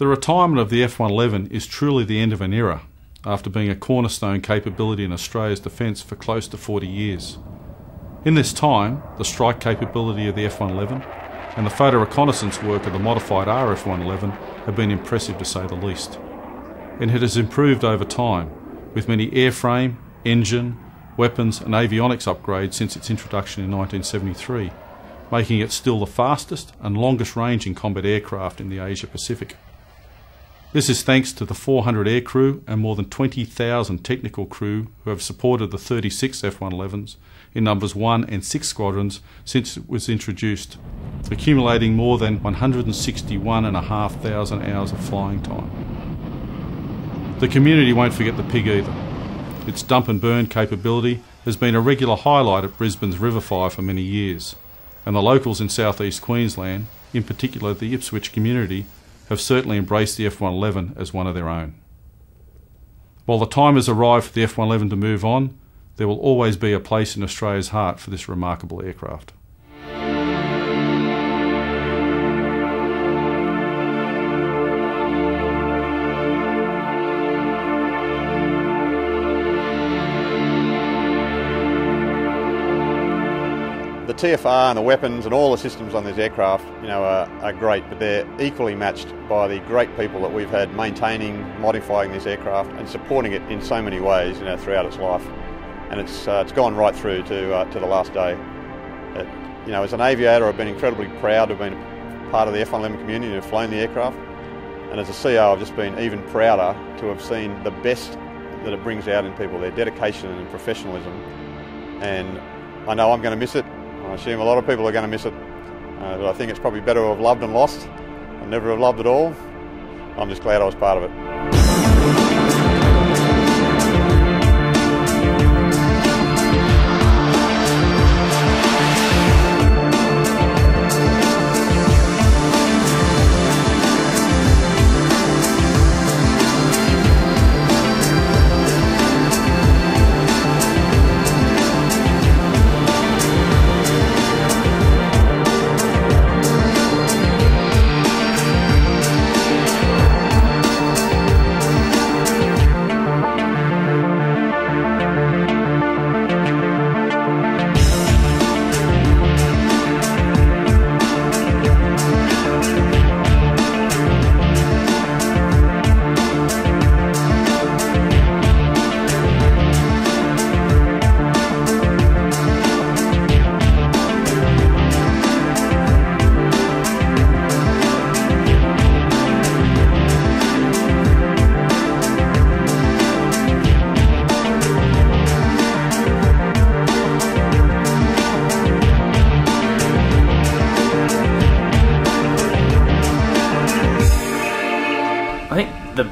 The retirement of the F 111 is truly the end of an era, after being a cornerstone capability in Australia's defence for close to 40 years. In this time, the strike capability of the F 111 and the photo reconnaissance work of the modified RF 111 have been impressive to say the least. And it has improved over time, with many airframe, engine, weapons, and avionics upgrades since its introduction in 1973, making it still the fastest and longest ranging combat aircraft in the Asia Pacific. This is thanks to the 400 aircrew and more than 20,000 technical crew who have supported the 36 F 111s in numbers 1 and 6 squadrons since it was introduced, accumulating more than 161,500 hours of flying time. The community won't forget the pig either. Its dump and burn capability has been a regular highlight at Brisbane's Riverfire for many years, and the locals in southeast Queensland, in particular the Ipswich community, have certainly embraced the F 111 as one of their own. While the time has arrived for the F 111 to move on, there will always be a place in Australia's heart for this remarkable aircraft. The TFR and the weapons and all the systems on this aircraft, you know, are, are great, but they're equally matched by the great people that we've had maintaining, modifying this aircraft and supporting it in so many ways, you know, throughout its life. And it's, uh, it's gone right through to, uh, to the last day. It, you know, as an aviator, I've been incredibly proud to have been part of the F111 community and have flown the aircraft. And as a CEO, I've just been even prouder to have seen the best that it brings out in people, their dedication and professionalism. And I know I'm going to miss it. I assume a lot of people are going to miss it, uh, but I think it's probably better to have loved and lost and never have loved at all. I'm just glad I was part of it.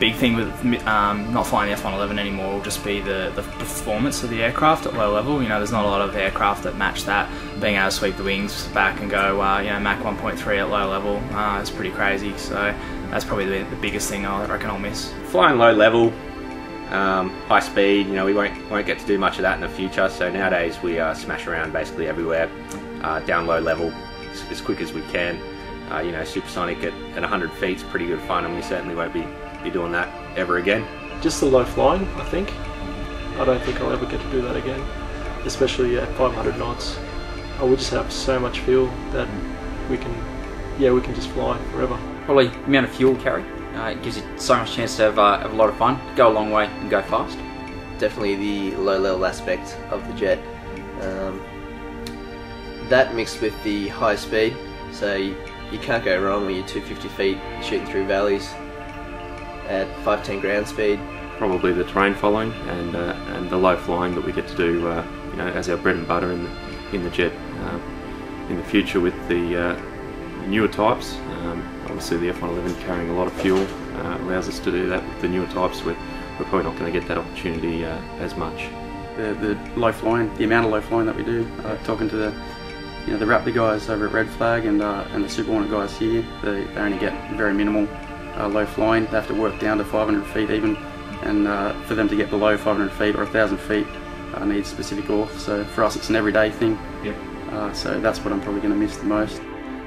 Big thing with um, not flying the F-111 anymore will just be the, the performance of the aircraft at low level. You know, there's not a lot of aircraft that match that. Being able to sweep the wings back and go, uh, you know, Mach 1.3 at low level uh, is pretty crazy. So that's probably the, the biggest thing I reckon I'll miss. Flying low level, um, high speed. You know, we won't won't get to do much of that in the future. So nowadays we uh, smash around basically everywhere, uh, down low level, as, as quick as we can. Uh, you know, supersonic at, at 100 feet is pretty good fun, and we certainly won't be, be doing that ever again. Just the low flying, I think. I don't think I'll ever get to do that again, especially at 500 knots. I would just have so much fuel that we can, yeah, we can just fly forever. Probably the amount of fuel carry. Uh, it gives you so much chance to have, uh, have a lot of fun, go a long way and go fast. Definitely the low level aspect of the jet. Um, that mixed with the high speed, so you, you can't go wrong when you're 250 feet shooting through valleys at 510 ground speed. Probably the terrain following and uh, and the low flying that we get to do, uh, you know, as our bread and butter in the, in the jet. Uh, in the future with the uh, newer types, um, obviously the F111 carrying a lot of fuel uh, allows us to do that with the newer types. We're, we're probably not going to get that opportunity uh, as much. The, the low flying, the amount of low flying that we do, talking to the you know, the Raptor guys over at Red Flag and, uh, and the Super Hornet guys here, they, they only get very minimal uh, low flying. They have to work down to 500 feet even, and uh, for them to get below 500 feet or 1,000 feet, uh, needs specific off. So for us, it's an everyday thing. Yep. Uh, so that's what I'm probably going to miss the most.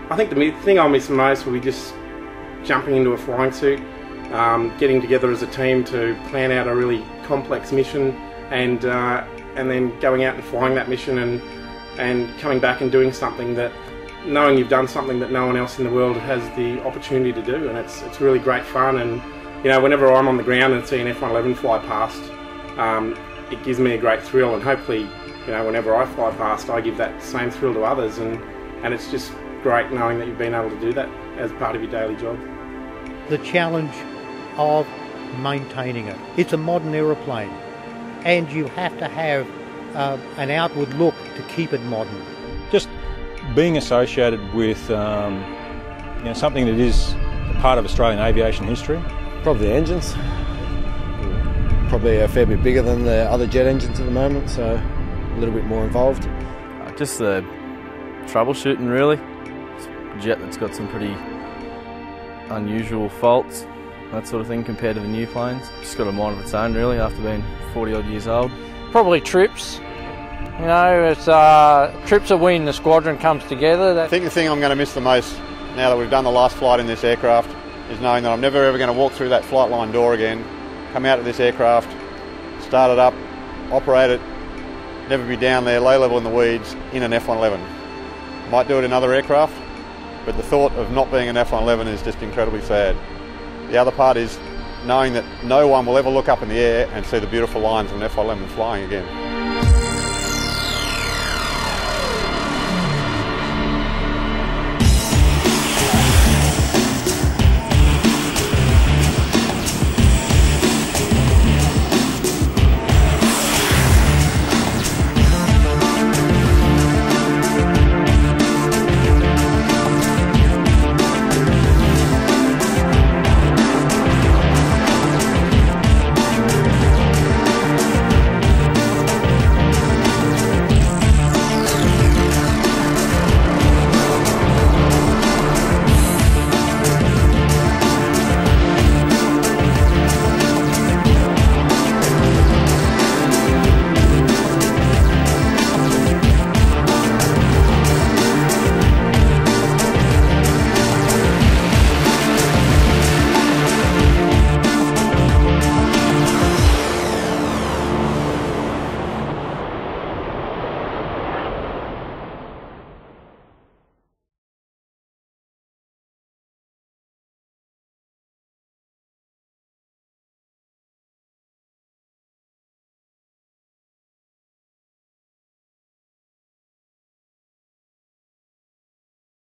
I think the thing I'll miss the most will be just jumping into a flying suit, um, getting together as a team to plan out a really complex mission, and uh, and then going out and flying that mission and and coming back and doing something that knowing you've done something that no one else in the world has the opportunity to do, and it's it's really great fun. And you know, whenever I'm on the ground and see an F111 fly past, um, it gives me a great thrill, and hopefully, you know, whenever I fly past, I give that same thrill to others, and and it's just great knowing that you've been able to do that as part of your daily job. The challenge of maintaining it. It's a modern aeroplane, and you have to have uh, an outward look to keep it modern. Just being associated with um, you know, something that is a part of Australian aviation history. Probably the engines. Probably a fair bit bigger than the other jet engines at the moment, so a little bit more involved. Uh, just the troubleshooting, really. It's a jet that's got some pretty unusual faults, that sort of thing, compared to the new planes. Just got a mind of its own, really, after being 40 odd years old. Probably trips. You know, it's uh, trips are when the squadron comes together. I think the thing I'm going to miss the most now that we've done the last flight in this aircraft is knowing that I'm never ever going to walk through that flight line door again, come out of this aircraft, start it up, operate it, never be down there low level in the weeds in an F111. Might do it in other aircraft, but the thought of not being an F111 is just incredibly sad. The other part is knowing that no one will ever look up in the air and see the beautiful lines of an F111 flying again.